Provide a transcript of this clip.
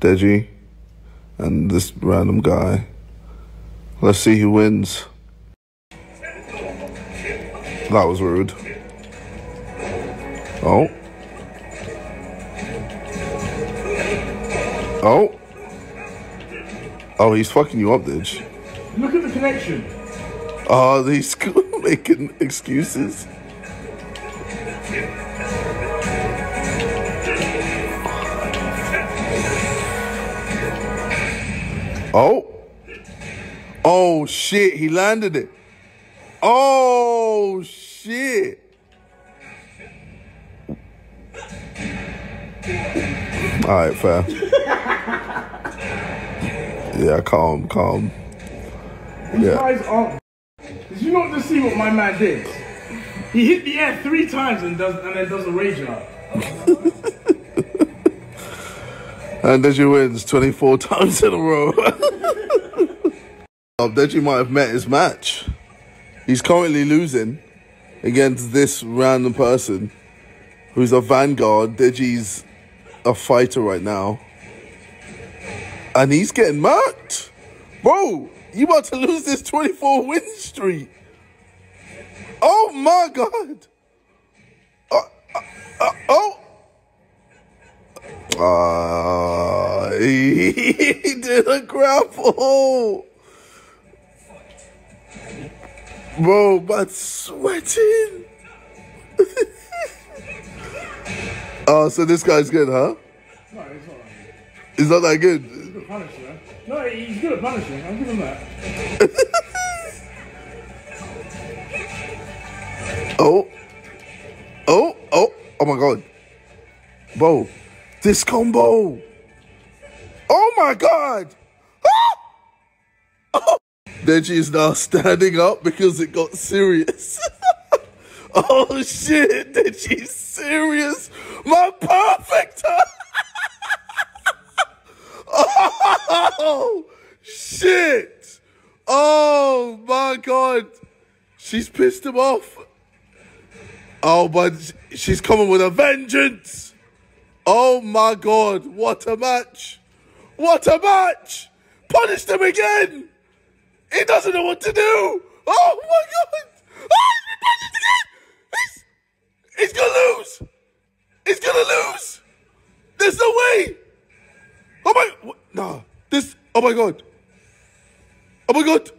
Deji and this random guy. Let's see who wins. That was rude. Oh. Oh. Oh, he's fucking you up, Didge. Look at the connection. Oh, he's making excuses. Oh. Oh, shit. He landed it. Oh, shit. All right, fair. yeah, calm, calm. These Yeah. guys aren't. Did you not just see what my man did? He hit the air three times and does and then does a rage out. And Deji wins 24 times in a row. Oh, Deji might have met his match. He's currently losing against this random person who's a vanguard. Deji's a fighter right now. And he's getting murked. Bro, you about to lose this 24 win streak. Oh my god. Uh, uh, uh, oh. Ah, he, did a grapple. Bro, but sweating. oh, so this guy's good, huh? No, it's not. Like He's not that good. He's good at punishing. No, he's good at punishing. I'll give him that. Oh. Oh, oh, oh my god. Bro, this combo. Oh my god. Ah! Oh. Deji is now standing up because it got serious. oh shit, Deji's serious. My perfect. oh shit. Oh my god. She's pissed him off. Oh, but she's coming with a vengeance. Oh my god, what a match. What a match. Punished him again. He doesn't know what to do. Oh my god. Oh, he's been punished again. He's, he's gonna lose. He's gonna lose. There's no way. Oh my, no. This, oh my god. Oh my god.